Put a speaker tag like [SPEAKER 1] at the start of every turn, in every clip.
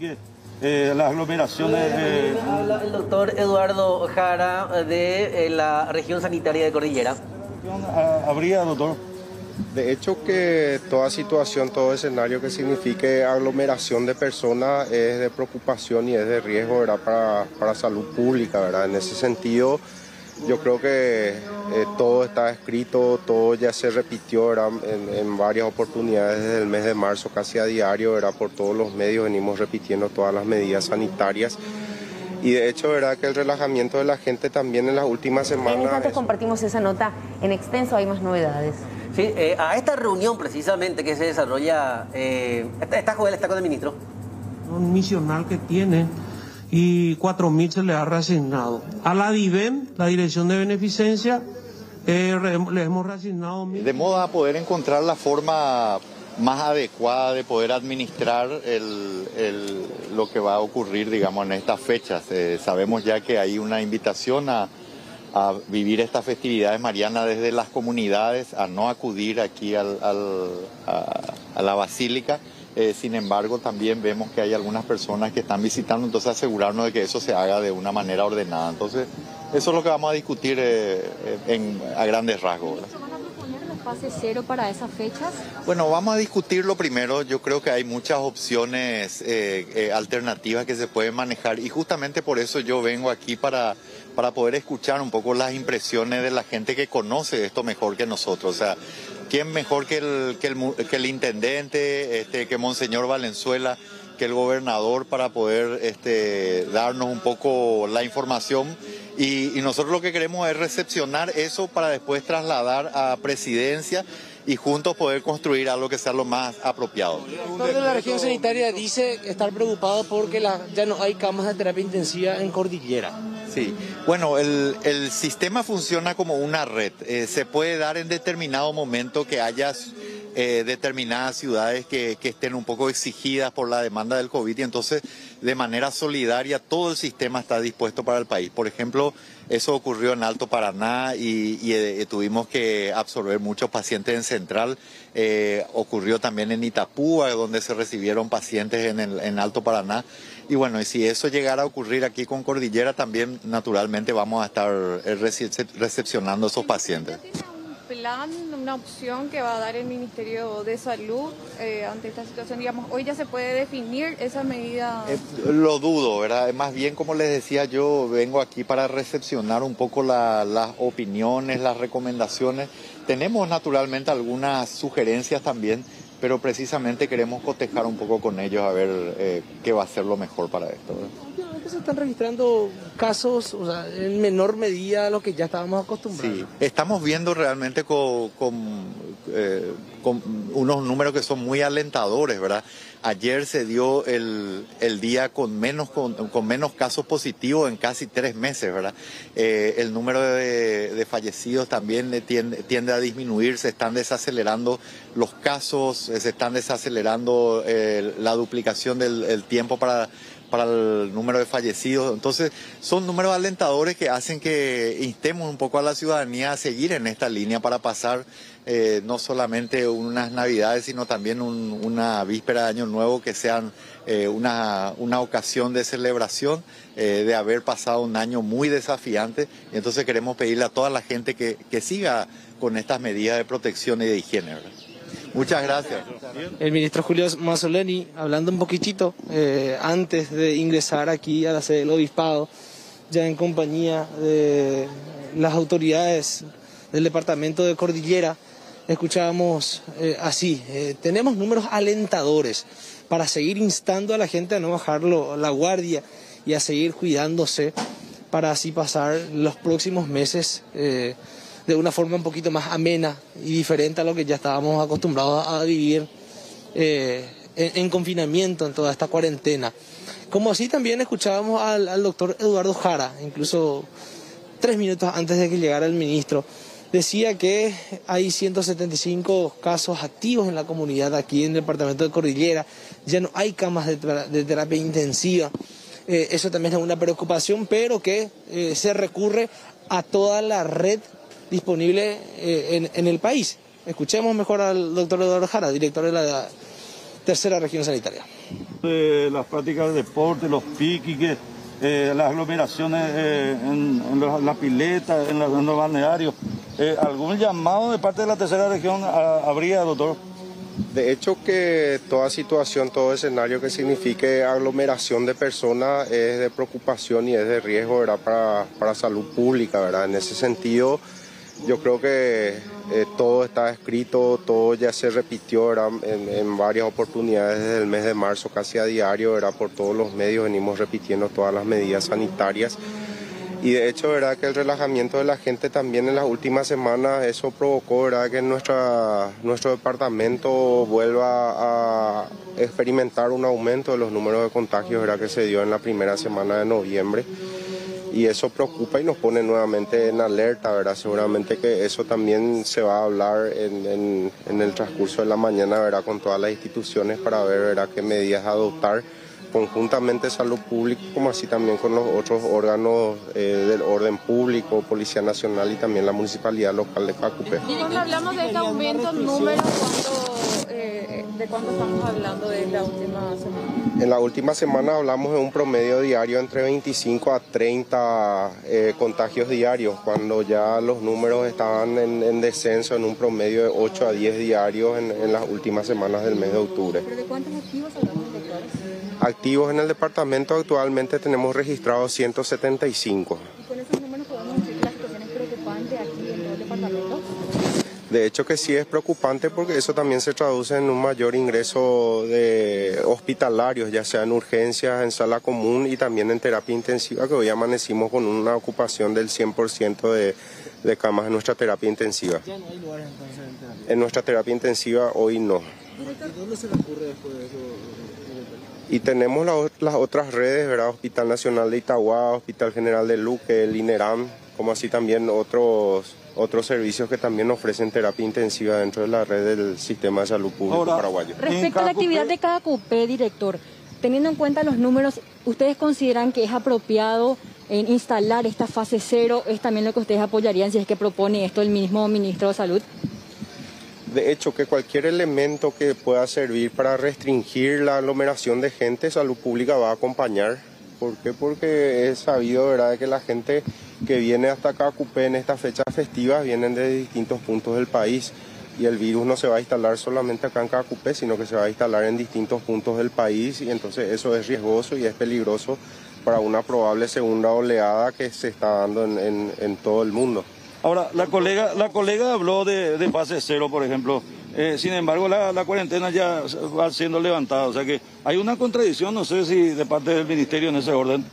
[SPEAKER 1] que eh, las aglomeraciones... eh,
[SPEAKER 2] Habla el doctor Eduardo Jara de eh, la región sanitaria de Cordillera.
[SPEAKER 1] ¿Habría, doctor?
[SPEAKER 3] De hecho que toda situación, todo escenario que signifique aglomeración de personas es de preocupación y es de riesgo ¿verdad? Para, para salud pública. ¿verdad? En ese sentido, yo creo que eh, todo está escrito, todo ya se repitió. En, en varias oportunidades desde el mes de marzo, casi a diario, ¿verdad? por todos los medios venimos repitiendo todas las medidas sanitarias. Y de hecho, verdad que el relajamiento de la gente también en las últimas
[SPEAKER 4] En
[SPEAKER 3] semanas...
[SPEAKER 4] instantes
[SPEAKER 3] es-
[SPEAKER 4] compartimos esa nota en extenso, hay más novedades.
[SPEAKER 2] Sí, eh, a esta reunión precisamente que se desarrolla, eh, está, está Joel, está con el ministro.
[SPEAKER 5] un misional que tiene y 4.000 se le ha reasignado. A la DIVEM, la Dirección de Beneficencia, eh, le hemos reasignado
[SPEAKER 6] de modo a poder encontrar la forma más adecuada de poder administrar el- lo que va a ocurrir, digamos, en estas fechas. Eh, sabemos ya que hay una invitación a, a vivir estas festividades marianas desde las comunidades, a no acudir aquí al- al- a, a la basílica. Eh, sin embargo, también vemos que hay algunas personas que están visitando, entonces asegurarnos de que eso se haga de una manera ordenada. Entonces, eso es lo que vamos a discutir eh, en- a grandes rasgos. ¿verdad?
[SPEAKER 7] ¿Van a proponer la fase cero para esas fechas?
[SPEAKER 6] Bueno, vamos a discutirlo primero. Yo creo que hay muchas opciones eh, eh, alternativas que se pueden manejar y justamente por eso yo vengo aquí para, para poder escuchar un poco las impresiones de la gente que conoce esto mejor que nosotros. O sea, ¿quién mejor que el, intendente, este, que Monseñor Valenzuela, que el gobernador para poder este, darnos un poco la información? Y, nosotros lo que queremos es recepcionar eso para después trasladar a presidencia y juntos poder construir algo que sea lo más apropiado.
[SPEAKER 8] El de la región sanitaria dice estar preocupado porque ya no hay camas de terapia intensiva en Cordillera.
[SPEAKER 6] Sí, bueno, el, el sistema funciona como una red. Eh, se puede dar en determinado momento que haya eh, determinadas ciudades que, estén un poco exigidas por la demanda del COVID y entonces de manera solidaria todo el sistema está dispuesto para el país. Por ejemplo, eso ocurrió en Alto Paraná y, y, eh, tuvimos que absorber muchos pacientes en Central. Eh, ocurrió también en Itapúa, donde se recibieron pacientes en, Alto Paraná. Y bueno, y si eso llegara a ocurrir aquí con Cordillera, también naturalmente vamos a estar eh, recep- recepcionando esos pacientes.
[SPEAKER 7] ¿Tiene un plan, una opción que va a dar el Ministerio de Salud eh, ante esta situación? Digamos, hoy ya se puede definir esa medida.
[SPEAKER 6] Eh, lo dudo, ¿verdad? Más bien, como les decía, yo vengo aquí para recepcionar un poco la- las opiniones, las recomendaciones. Tenemos naturalmente algunas sugerencias también, pero precisamente queremos cotejar un poco con ellos a ver eh, qué va a ser lo mejor para esto.
[SPEAKER 8] Se están registrando casos, o sea, en menor medida a lo que ya estábamos acostumbrados.
[SPEAKER 6] Estamos viendo realmente con, eh, con unos números que son muy alentadores, ¿verdad? Ayer se dio el, el día con menos, con, menos casos positivos en casi tres meses, ¿verdad? Eh, el número de, de fallecidos también tiende, tiende a disminuir, se están desacelerando los casos, eh, se están desacelerando eh, la duplicación del el tiempo para para el número de fallecidos. Entonces, son números alentadores que hacen que instemos un poco a la ciudadanía a seguir en esta línea para pasar eh, no solamente unas navidades, sino también un- una víspera de Año Nuevo que sean eh, una, una ocasión de celebración eh, de haber pasado un año muy desafiante. Y entonces queremos pedirle a toda la gente que, que siga con estas medidas de protección y de higiene. Muchas gracias.
[SPEAKER 8] El ministro Julio Mazzoleni, hablando un poquitito eh, antes de ingresar aquí a la sede del obispado, ya en compañía de las autoridades del departamento de Cordillera, escuchábamos eh, así, eh, tenemos números alentadores para seguir instando a la gente a no bajarlo la guardia y a seguir cuidándose para así pasar los próximos meses eh, de una forma un poquito más amena y diferente a lo que ya estábamos acostumbrados a vivir eh, en, en confinamiento, en toda esta cuarentena. Como así también escuchábamos al, doctor Eduardo Jara, incluso tres minutos antes de que llegara el ministro, decía que hay 175 casos activos en la comunidad aquí en el departamento de Cordillera, ya no hay camas de terapia intensiva. Eh, eso también es una preocupación, pero que eh, se recurre a toda la red disponible eh, en, en el país. Escuchemos mejor al doctor Eduardo Jara, director de la tercera región sanitaria.
[SPEAKER 1] las prácticas de deporte, los piques, eh, las aglomeraciones eh, en, en los- las piletas, en, los- en los balnearios. Eh, ¿Algún llamado de parte de la tercera región habría, doctor?
[SPEAKER 3] De hecho que toda situación, todo escenario que signifique aglomeración de personas es de preocupación y es de riesgo ¿verdad? Para, para salud pública. ¿verdad? En ese sentido, yo creo que eh, todo está escrito, todo ya se repitió. En, varias oportunidades desde el mes de marzo, casi a diario, ¿verdad? por todos los medios venimos repitiendo todas las medidas sanitarias. Y de hecho, verdad que el relajamiento de la gente también en las últimas semanas, eso provocó, verdad que nuestra, nuestro departamento vuelva a experimentar un aumento de los números de contagios, verdad que se dio en la primera semana de noviembre. Y eso preocupa y nos pone nuevamente en alerta, ¿verdad? Seguramente que eso también se va a hablar en, en- el transcurso de la mañana, ¿verdad? Con todas las instituciones para ver, ¿verdad? Qué medidas adoptar conjuntamente salud pública, como así también con los otros órganos eh, del orden público, Policía Nacional y también la Municipalidad Local de Cacupé.
[SPEAKER 7] Cuando hablamos de este aumento en números, ¿cuánto, eh, ¿de cuánto estamos hablando de la última semana?
[SPEAKER 3] En la última semana hablamos de un promedio diario entre 25 a 30 eh, contagios diarios, cuando ya los números estaban en, en descenso en un promedio de 8 a 10 diarios en, en las últimas semanas del mes de octubre.
[SPEAKER 7] ¿Pero de cuántos activos hablamos?
[SPEAKER 3] Activos en el departamento actualmente tenemos registrados 175. De hecho que sí es preocupante porque eso también se traduce en un mayor ingreso de hospitalarios, ya sea en urgencias, en sala común y también en terapia intensiva, que hoy amanecimos con una ocupación del 100% de, de camas en nuestra terapia intensiva.
[SPEAKER 8] Ya no hay lugares entonces en terapia.
[SPEAKER 3] En nuestra terapia intensiva hoy no.
[SPEAKER 8] ¿Y dónde se le ocurre después de eso?
[SPEAKER 3] Y tenemos la las otras redes, ¿verdad? Hospital Nacional de Itagua, Hospital General de Luque, el INERAM, como así también otros, otros servicios que también ofrecen terapia intensiva dentro de la red del sistema de salud público
[SPEAKER 1] Ahora,
[SPEAKER 3] paraguayo.
[SPEAKER 9] Respecto a la actividad de cada cupé, director, teniendo en cuenta los números, ¿ustedes consideran que es apropiado en instalar esta fase cero? ¿Es también lo que ustedes apoyarían si es que propone esto el mismo ministro de Salud?
[SPEAKER 3] De hecho, que cualquier elemento que pueda servir para restringir la aglomeración de gente, salud pública va a acompañar. ¿Por qué? Porque es sabido, ¿verdad?, que la gente que viene hasta acá a Cupé en estas fechas festivas vienen de distintos puntos del país y el virus no se va a instalar solamente acá en Cacupé, sino que se va a instalar en distintos puntos del país y entonces eso es riesgoso y es peligroso para una probable segunda oleada que se está dando en todo el mundo.
[SPEAKER 1] Ahora, la colega, la colega habló de, de fase cero, por ejemplo. Eh, sin embargo, la, cuarentena ya va siendo levantada. O sea que hay una contradicción, no sé si de parte del ministerio en ese orden.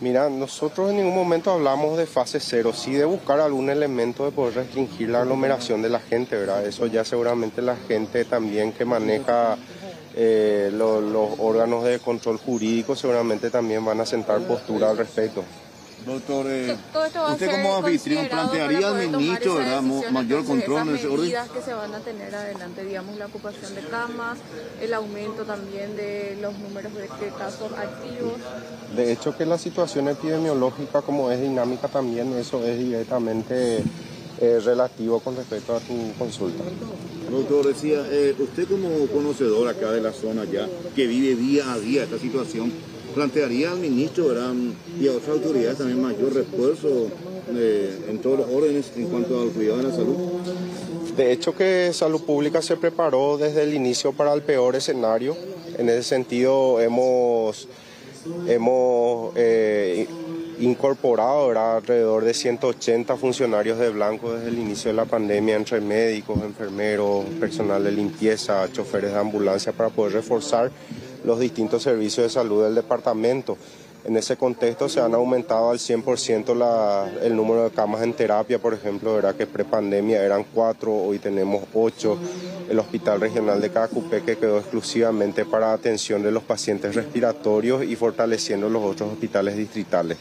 [SPEAKER 3] Mira, nosotros en ningún momento hablamos de fase cero, sí de buscar algún elemento de poder restringir la aglomeración de la gente, ¿verdad? Eso ya seguramente la gente también que maneja eh, lo- los órganos de control jurídico seguramente también van a sentar postura al respecto.
[SPEAKER 10] Doctor, eh,
[SPEAKER 7] Todo esto va a
[SPEAKER 10] usted
[SPEAKER 7] ser
[SPEAKER 10] como anfitrión plantearía al ministro, ¿verdad? Mayor control en ese orden.
[SPEAKER 7] medidas que se van a tener adelante, digamos, la ocupación de camas, el aumento también de los números de, de casos activos.
[SPEAKER 3] De hecho que la situación epidemiológica como es dinámica también, eso es directamente eh, relativo con respecto a tu consulta.
[SPEAKER 10] Doctor, decía, eh, usted como conocedor acá de la zona ya, que vive día a día esta situación, plantearía al ministro ¿verdad? y a otras autoridades también mayor refuerzo eh, en todos los órdenes en cuanto al cuidado de la salud.
[SPEAKER 3] De hecho que Salud Pública se preparó desde el inicio para el peor escenario. En ese sentido hemos, hemos eh, incorporado ¿verdad? alrededor de 180 funcionarios de blanco desde el inicio de la pandemia entre médicos, enfermeros, personal de limpieza, choferes de ambulancia para poder reforzar los distintos servicios de salud del departamento. En ese contexto se han aumentado al 100% la- el número de camas en terapia, por ejemplo, ¿verdad? que prepandemia eran cuatro, hoy tenemos ocho. El Hospital Regional de Cacupé que quedó exclusivamente para atención de los pacientes respiratorios y fortaleciendo los otros hospitales distritales.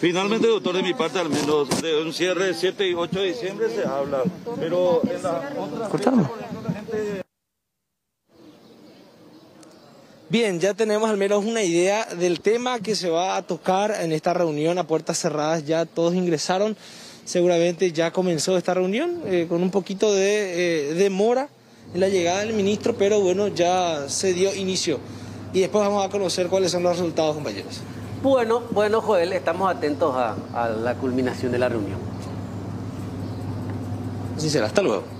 [SPEAKER 1] Finalmente, doctor, de mi parte al menos, de un cierre de 7 y 8 de diciembre se habla. Pero en las otras
[SPEAKER 8] Cortamos.
[SPEAKER 1] fechas, por ejemplo, la gente
[SPEAKER 8] Bien, ya tenemos al menos una idea del tema que se va a tocar en esta reunión a puertas cerradas. Ya todos ingresaron, seguramente ya comenzó esta reunión eh, con un poquito de eh, demora en la llegada del ministro, pero bueno, ya se dio inicio y después vamos a conocer cuáles son los resultados, compañeros.
[SPEAKER 2] Bueno, bueno, Joel, estamos atentos a, a la culminación de la reunión.
[SPEAKER 8] Así será, hasta luego.